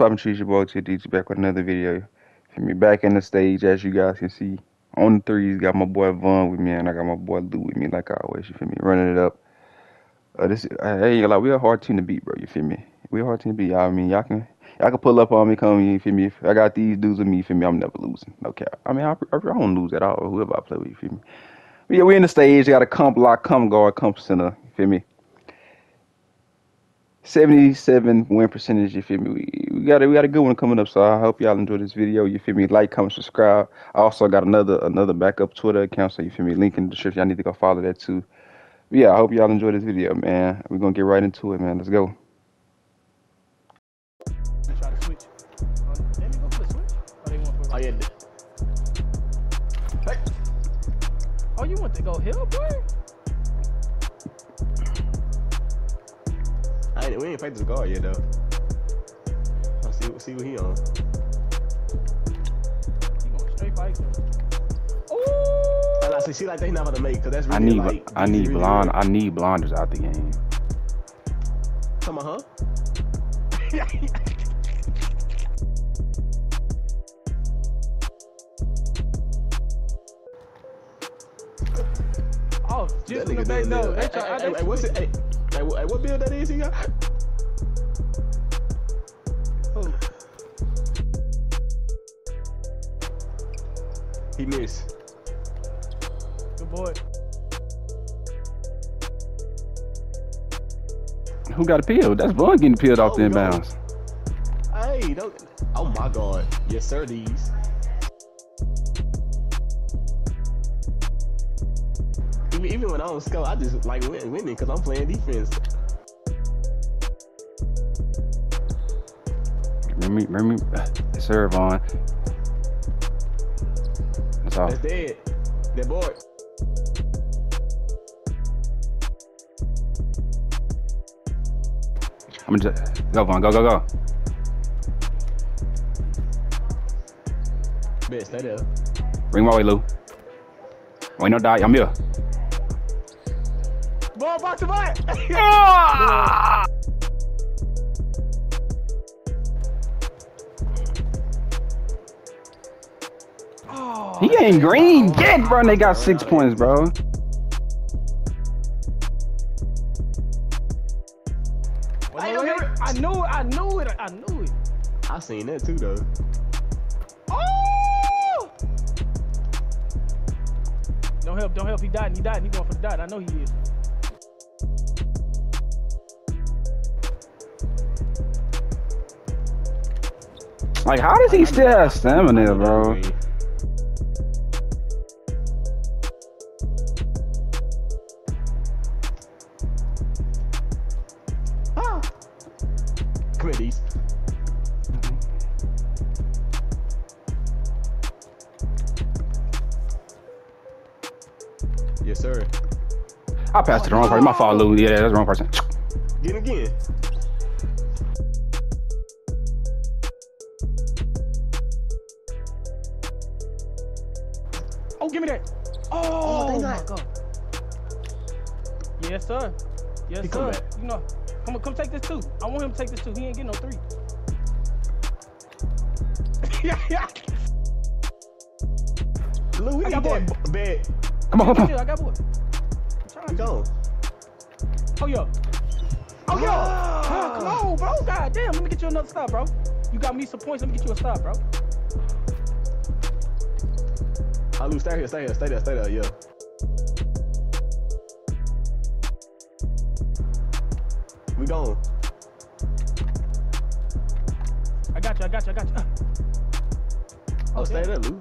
poppin' trees, your boy TDG back with another video. Feel me back in the stage as you guys can see. On the threes, got my boy Vaughn with me and I got my boy Lou with me like I always, you feel me? Running it up. Uh, this I ain't gonna we a hard team to beat, bro, you feel me? We a hard team to beat, y'all. I mean y'all can y'all can pull up on me, come you feel me? If I got these dudes with me, you feel me, I'm never losing. No cap. I mean I, I, I don't lose at all, whoever I play with, you feel me? But yeah, we in the stage, got a comp lock, comp guard, comp center, you feel me? 77 win percentage, you feel me? We, we got a, we got a good one coming up, so I hope y'all enjoy this video. You feel me? Like, comment, subscribe. I also got another another backup Twitter account, so you feel me? Link in the description. Y'all need to go follow that too. But yeah, I hope y'all enjoy this video, man. We're gonna get right into it, man. Let's go. Oh yeah. Hey. Oh, you want to go hill, boy? I ain't, we ain't played this guard yet though. I'll see see what he on. You going straight fight? Oh! And I see, see like they not about to make because that's I need like. I need really, blonde Really, I need blonders out the game. come on, huh? Oh, That just nigga when they doing know. that. They try. Hey, hey, hey, what's it? Hey, hey, what- hey, what build that is he got? Who? He missed. Good boy. Who got a peel? That's Vaughn getting peeled off Oh, the inbounds. Hey, don't. Oh my God. Yes, sir. These. Even, when I don't score, I just like win, winning because I'm playing defense. Remember, me- remember, me- sir, Vaughn. That's all. That's dead. That boy. I'm gonna just go, Vaughn. Go, go, go. Bet, stay there. Bring my way, Lou. Wait, no die. I'm here. Ball box to butt. oh, He ain't green. Get, bro. They got six points, bro. Wait, Hey, wait, don't wait. get it. I knew it. I knew it. I knew it. I seen that too though. Oh! Don't help. Don't help. He died. He died. He going for the dot. I know he is. Like, how does he still have stamina, bro? Ah. Come here. Yes, sir. I passed to the wrong person. My fault, Lou. Yeah, that's the wrong person. Get it again. Oh, give me that. Oh, Oh, they my not- God. Yes, sir. Yes, He sir. back. You know, come on, come take this too. I want him to take this too. He ain't getting no three. yeah, yeah. Lou, we I got that b- bed. Come on, come on. I got boy. I'm We trying to. gone. Oh, yeah. Oh, yeah. Ah. Ah, come on, bro. God damn. Let me get you another stop, bro. You got me some points. Let me get you a stop, bro. I Lou, stay here, stay here, stay there, stay there, yeah. We gone. I got you. I got you. I got you. Uh. Oh, stay there, Lou.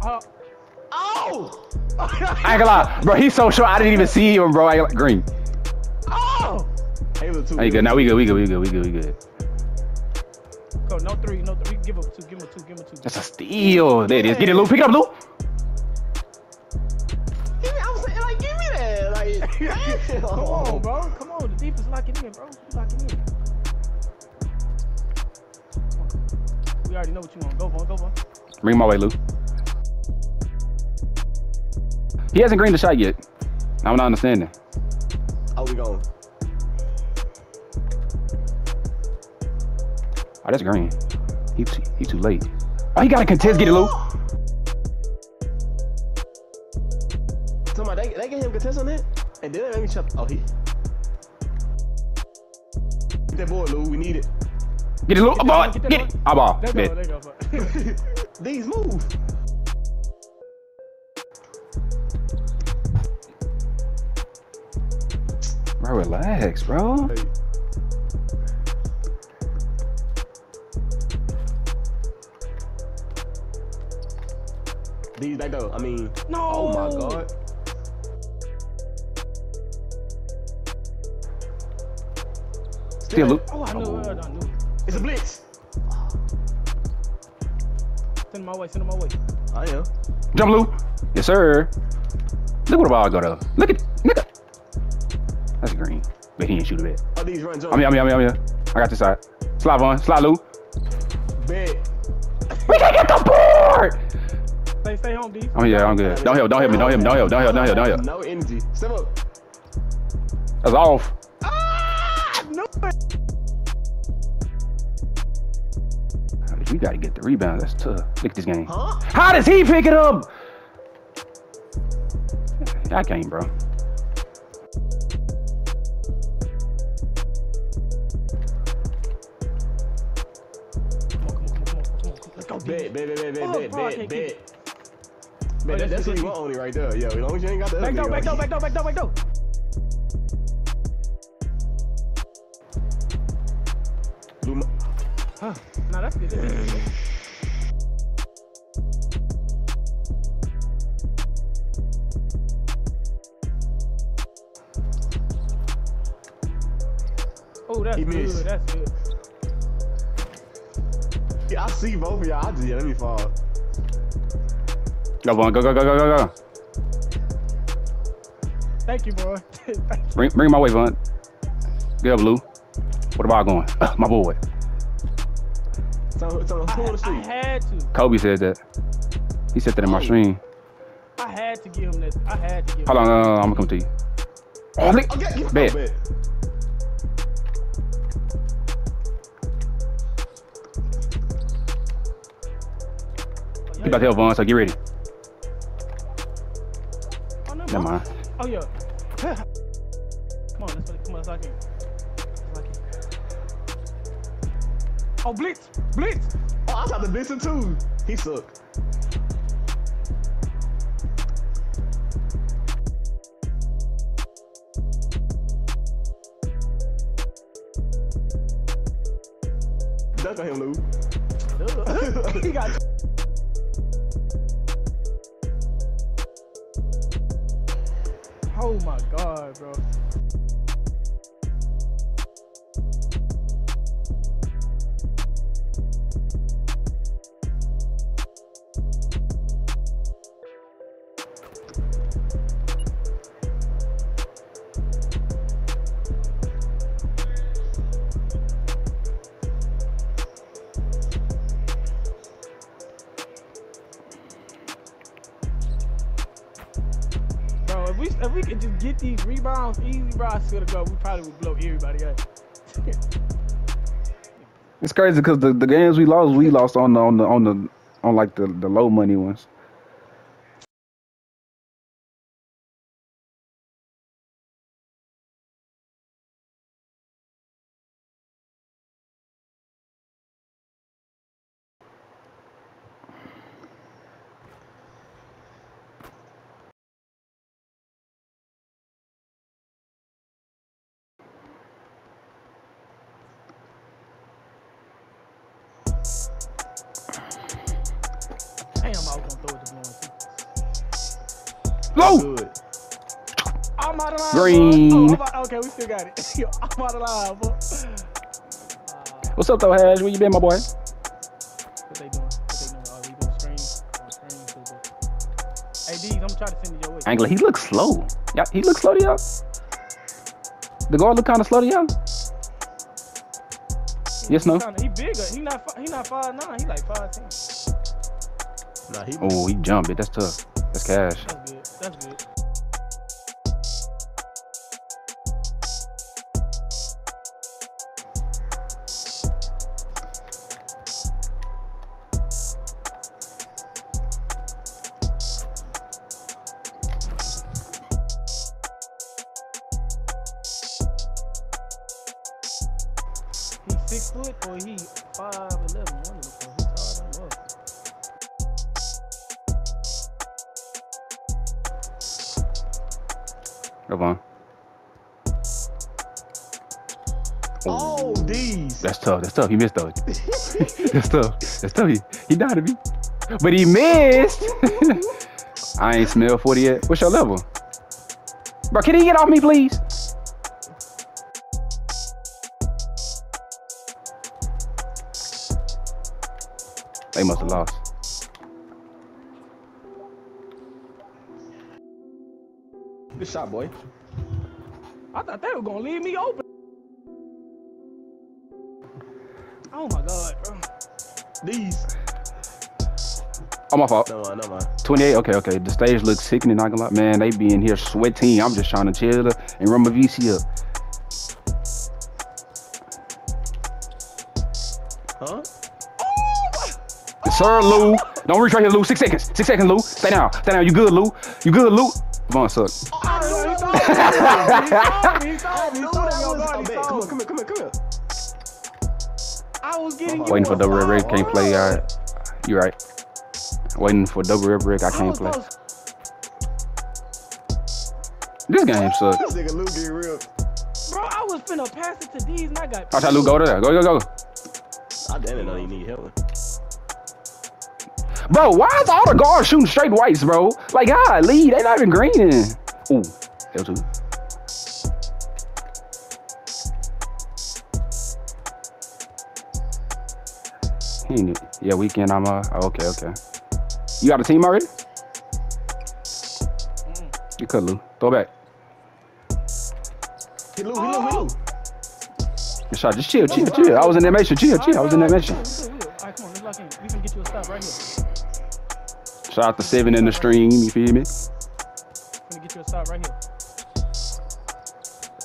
Uh, Oh! I ain't gonna lie, bro. He's so short. I didn't even see him, bro. I ain't like green. oh! Halo 2. Hey, good. Now we good. We good. We good. We good. We good. Go, no three, no three. Give him two. Give him two. Give him two. That's a steal. There it is. Get it, Lou. Pick it up, Lou. Give me, I was saying, like, give me that. Like, damn. Come on, bro. Come on. The defense locking in, bro. You locking in. We already know what you want. Go, Vaughn. Go, Vaughn. Bring him my way, Lou. He hasn't greened the shot yet. I'm not understanding. Oh, we gone. Oh, that's green. He too, he too late. Oh, he got a contest. Get it, Lou. Somebody, they, they get him contest on that? And then they made me chop. Oh, he. Get that boy, Lou. We need it. Get oh, it, Lou. Oh, boy. Get Get it. Oh, ball. Let go, let go. These move. Bro, relax, bro. Hey. These back though. I mean, No. oh my god. Still, Lou. Oh, I knew Oh. it. I knew it. It's a blitz. Send him my way. Send him my way. I am. Jump, Lou. Yes, sir. Look where the ball go to. Look at, nigga. That's green. But he ain't shoot a bit. Oh, these run jump. I'm here, I'm here, I'm here, I'm. I got this side. Slide on. Slide, Lou. Stay, stay home, D. I'm here. I'm good. Don't help. Don't help me. Don't help me. Don't help. Don't help. Don't help. Don't help. No energy. Step up. That's off. Ah, no. We gotta get the rebound. That's tough. Look at this game. Huh? How does he pick it up? That game, bro. Come on, come on, come on, come on, come on. Let's go, D. Bet, bet, bet, bet, bet, bet, bet, bet. That, that's what you want only right there. Yo, as long as you ain't got the Back other door, back door, back door, back door, back door. here. Luma- Huh. Nah, that's good. That's good. Oh, that's He good. missed. That's good. Yeah, I see both of y'all. I just, yeah, let me fall. Go, on. Go, go, go, go, go, go. Thank you, bro. Thank you. Bring, bring my way, Vaughn. Get up, Lou. Where the going? Uh, my boy. So, so I, who on the I had to. Kobe said that. He said that in my stream. I had to give him that. I had to give Hold him on, no, no, no, I'm gonna come to you. Oh, look. Okay, get Bet. bet. You about to help Vaughn, so get ready. Oh, Never mind. Oh, yeah. come on, let's play. Come on, let's lock in. Let's lock in. Oh, Blitz! Blitz! Oh, I shot the Vincent too. He sucked. Dunk on him, Lou. He got. Get these rebounds easy, bro, I swear to God, we probably would blow everybody out. It's crazy because the, the games we lost, we lost on the on the on the on like the, the low money ones. I was gonna throw it to Blowing too. Low. Good. I'm out of line. Green. Oh, I'm out, okay, we still got it. Yo, I'm out of line, bro. Uh, What's up though, Hash? Where you been, my boy? what they doing? What they doing? Oh, we doing streams. Oh, streams. cool, cool. Hey, D's, I'm gonna try to send it your way. Angler, he looks slow. Yeah, he looks slow to y'all. The guard look kind of slow to y'all. Yes, no. He, bigger. He not. fi- He not five nine. He like five ten. Nah, he. Oh, he jumped it. That's tough. That's cash. That's good. That's good. Come on. Oh, these. That's tough. That's tough. He missed those. That's tough. That's tough. He, he died to me. But he missed. I ain't smell 40 yet. What's your level? Bro, can he get off me, please? They must have lost. Good shot, boy. I thought they were gonna leave me open. Oh my god, bro. These. Oh, my fault. No, no, man. 28. Okay, okay. The stage looks sickening. Not gonna lie, man. They be in here sweating. I'm just trying to chill and run my VC up. Huh? Sir Lou. Don't reach right here, Lou. Six seconds. Six seconds, Lou. Stay down. Stay down. You good, Lou? You good, Lou? Vaughn suck. Waiting for a double red foul. Can't play. All right. You right. Waiting for double red brick. I I can't play. This game sucks. This nigga Lou get real. Bro, I was finna pass it to these and I got. Watch out, Lou. Go to there. Go, go, go. I didn't know you need help. Bro, why is all the guards shooting straight whites, bro? Like, God, lead. They not even greening. Ooh, L2. He ain't, yeah, weekend. I'm uh. oh, okay, okay. You got a team already? Mm. You could, Lou. Throw back. Hit Lou, hit Lou, hit Lou. Good shot. Just chill, chill, chill. I was in that mission. Chill, chill. I was in that mission. Alright, come on, let's lock in. We can get you a stop right here. Shout out to seven in the stream. You feel me? I'm gonna get you a stop right here.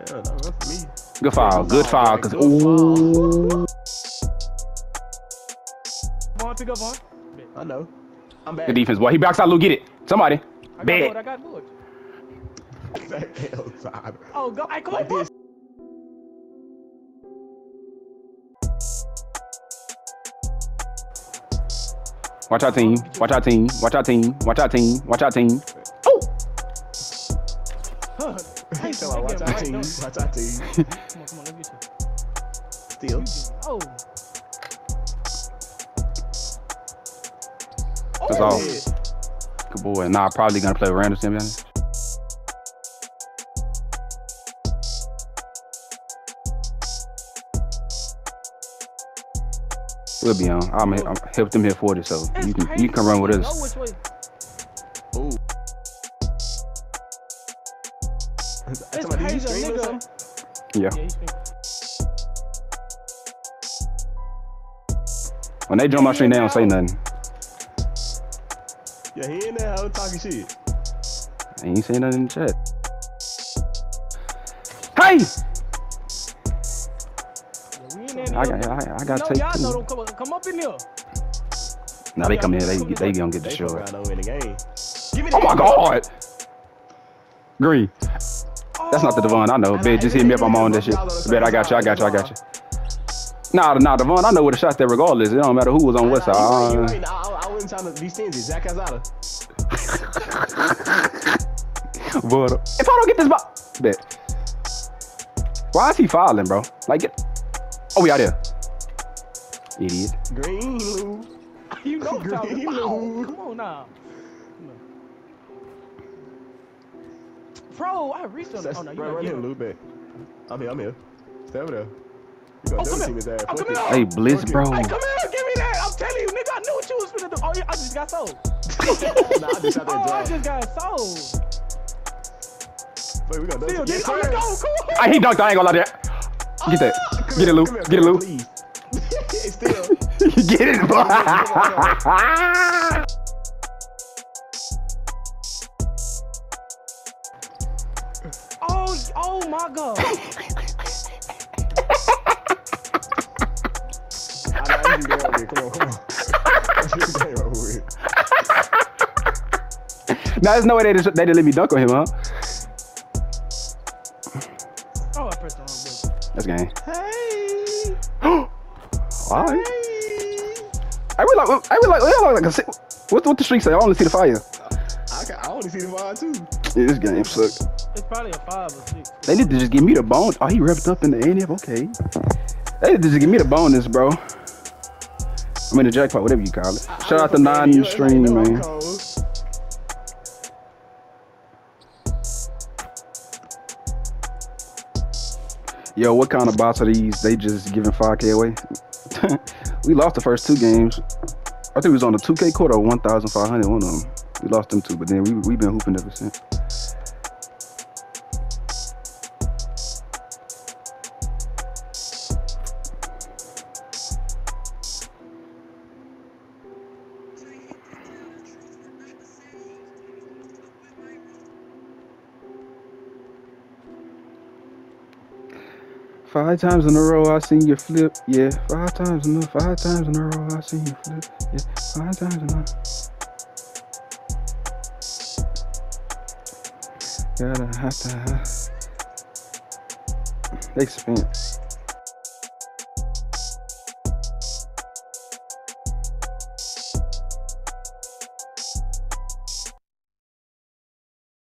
Yeah, that run me. Good foul. Good foul. Cause Good ooh. Vaughn, pick up Vaughn. I know. I'm back. Good defense, boy. He backs out. Lou, get it. Somebody. I got Bet. I got board. Oh, go. Hey, come Like on, this. Watch our team. Watch our team. Watch our team. Watch our team. Watch our team. Oh. Huh. I ain't Tell her, watch thinking our right, team. don't- Watch our team. Come on, come on, let's get Still. you. Oh. That's Oh, all. Yeah. Good boy. Nah, probably gonna play with Randall, to be honest. We'll be on. I'm, I'm help them hit 40, so It's you can crazy. you can run with Go us. Somebody, did you crazy, stream or nigga. Yeah. Yeah, he's. When they join my stream, they don't say nothing. Yeah, he in there hoe talking shit. I ain't saying nothing in the chat. Hey! Yeah, we in there. I got, I, I got no, to take y'all know two. come, come up in here. Now they come in, they they gonna get They fuck destroyed. around in the game. Give me Oh my god! Green. That's not the Devon. I know. Bitch, just hit me up. I'm on that shit. Bet I got you. I got you. I got you. Nah, nah, Devon. I know where the shots there regardless. It don't matter who was on what Nah, side. you Uh, right, you right. I, I, I wasn't trying to be stingy. Zach Calzada. but if I don't get this ball, bet. Why is he fouling, bro? Like, get. Oh, we out there. Idiot. Green Lou. You know what I'm Green about. Come on now. Bro, I reached on. That's, Oh no, you run, gotta run get him, him. Lou, bet. I'm here, I'm here. Stay over there. You oh, gonna Oh, come team his ass. Oh, come here. Hey, Blitz, bro. Hey, come here, give me that. I'm telling you, nigga, I knew what you was finna do. Oh, yeah, I just got sold. nah, I just shot Oh, I just got sold. Wait, we gonna Still, double yes, Yes, oh, let's go. Come on. Hey, he dunked. I ain't gonna lie to that. Get that. Ah, come Get it, Lou. here, Get it, come Lou. here, Please. Still. Get it, boy. Oh, my god. I know, I can get over here. Come on, come on. Let's get the game over with. Now there's no way they just, they didn't let me dunk on him, huh? Oh, I pressed the wrong button. That's game. Hey. All right. I would like. I would like. I like a. si- What what the streak say? I only see the fire. I, can, I only see the fire too. Yeah, this game sucks. It's probably a five or six. They need to just give me the bone. Oh, he wrapped up in the ANF. Okay. They need to just give me the bonus, bro. I mean the jackpot, whatever you call it. Shout out to Nine Stream, man. Yo, what kind of bots are these? They just giving 5k away. we lost the first two games. I think it was on the 2k quarter or 1,500 one of them. We lost them two, but then we we been hooping ever since. Five times in a row, I seen you flip. Yeah, five times in a five times in a row, I seen you flip. Yeah, five times in a. Gotta have to. They spent.